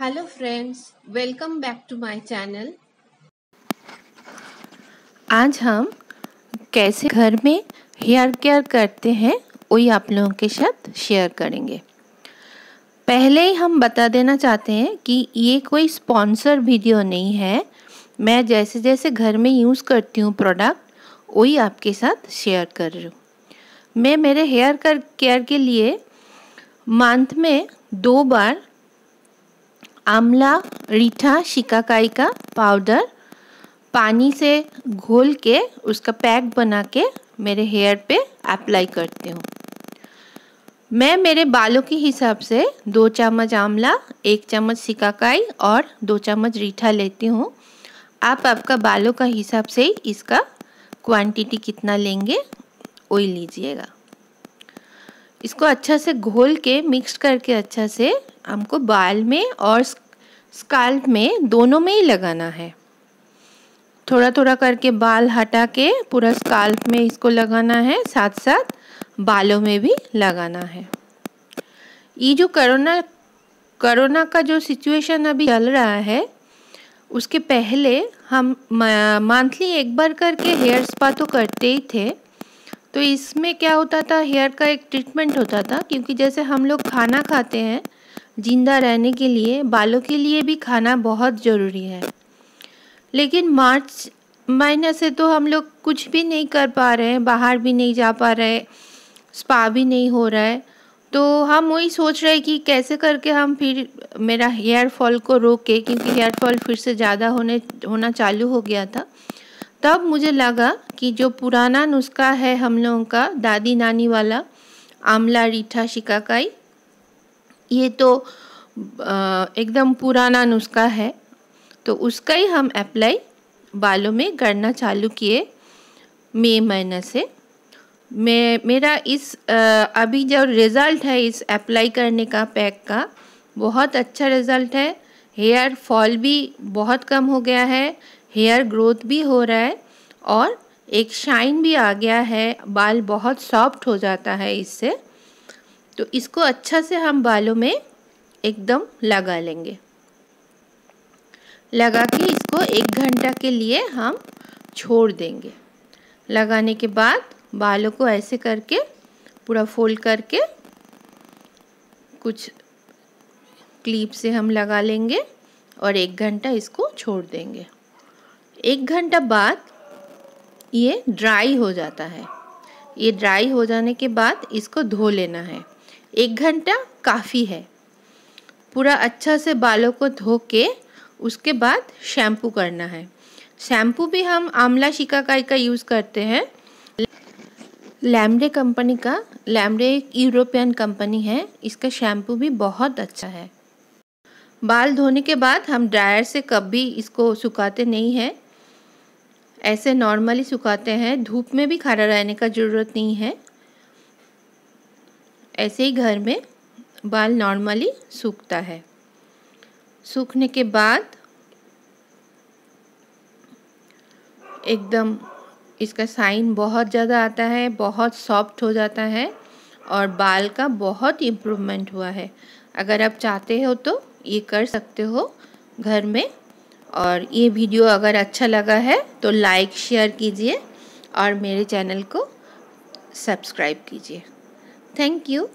Hello friends welcome back to my channel आज हम कैसे घर में हेयर केयर करते हैं, वही आप लोगों के साथ शेयर करेंगे। पहले ही हम बता देना चाहते हैं कि ये कोई स्पॉन्सर वीडियो नहीं है। मैं जैसे जैसे घर में यूज़ करती हूँ प्रोडक्ट वही आपके साथ शेयर कर रही हूँ। मैं मेरे हेयर कर केयर के लिए मंथ में दो बार आंवला, रीठा शिकाकाई का पाउडर, पानी से घोल के उसका पैक बना के मेरे हेयर पे अप्लाई करती हूँ। मैं मेरे बालों के हिसाब से दो चम्मच आंवला, एक चम्मच सिकाकाई और दो चम्मच रीठा लेती हूँ। आप आपका बालों का हिसाब से ही इसका क्वांटिटी कितना लेंगे, वही लीजिएगा। इसको अच्छा से घोल के, मिक्स करके अच्छा से हमको बाल में और स्काल्प में दोनों में ही लगाना है। थोड़ा थोड़ा करके बाल हटा के पूरा स्काल्प में इसको लगाना है साथ साथ बालों में भी लगाना है। ये जो करोना करोना का जो सिचुएशन अभी चल रहा है, उसके पहले हम मंथली एक बार करके हेयर स्पा तो करते ही थे तो इसमें क्या होता था, हेयर का एक ट्रीटमेंट होता था, क्योंकि जैसे हम लोग खाना खाते हैं ज़िंदा रहने के लिए, बालों के लिए भी खाना बहुत ज़रूरी है। लेकिन मार्च महीने से तो हम लोग कुछ भी नहीं कर पा रहे हैं, बाहर भी नहीं जा पा रहे स्पा भी नहीं हो रहा है। तो हम वही सोच रहे हैं कि कैसे करके हम फिर मेरा हेयर फॉल को रोके, क्योंकि हेयर फॉल फिर से ज़्यादा होने, होना चालू हो गया था। तब मुझे लगा कि जो पुराना नुस्खा है हम लोगों का, दादी नानी वाला आमला रीठा, शिकाकाई ये तो एकदम पुराना नुस्खा है। तो उसका ही हम अप्लाई बालों में करना चालू किए मई महीने से। मैं, मेरा इस अभी जो रिज़ल्ट है इस अप्लाई करने का पैक का, बहुत अच्छा रिज़ल्ट है। हेयर फॉल भी बहुत कम हो गया है हेयर ग्रोथ भी हो रहा है और एक शाइन भी आ गया है। बाल बहुत सॉफ्ट हो जाता है इससे। तो इसको अच्छा से हम बालों में एकदम लगा लेंगे। लगा के इसको एक घंटा के लिए हम छोड़ देंगे। लगाने के बाद बालों को ऐसे करके, पूरा फोल्ड करके कुछ क्लिप से हम लगा लेंगे और एक घंटा इसको छोड़ देंगे। एक घंटा बाद ये ड्राई हो जाता है। ये ड्राई हो जाने के बाद इसको धो लेना है। एक घंटा काफ़ी है। पूरा अच्छा से बालों को धो के उसके बाद शैम्पू करना है। शैम्पू भी हम आमला शिकाकाई का यूज़ करते हैं। लैमडे कंपनी का लैमडे एक यूरोपियन कंपनी है। इसका शैम्पू भी बहुत अच्छा है। बाल धोने के बाद हम ड्रायर से कभी इसको सुखाते नहीं हैं। ऐसे नॉर्मली सुखाते हैं। धूप में भी खड़ा रहने का ज़रूरत नहीं है। ऐसे ही घर में बाल नॉर्मली सूखता है। सूखने के बाद एकदम इसका साइन बहुत ज़्यादा आता है, बहुत सॉफ्ट हो जाता है और बाल का बहुत इम्प्रूवमेंट हुआ है। अगर आप चाहते हो तो ये कर सकते हो घर में और ये वीडियो अगर अच्छा लगा है तो लाइक शेयर कीजिए और मेरे चैनल को सब्सक्राइब कीजिए। Thank you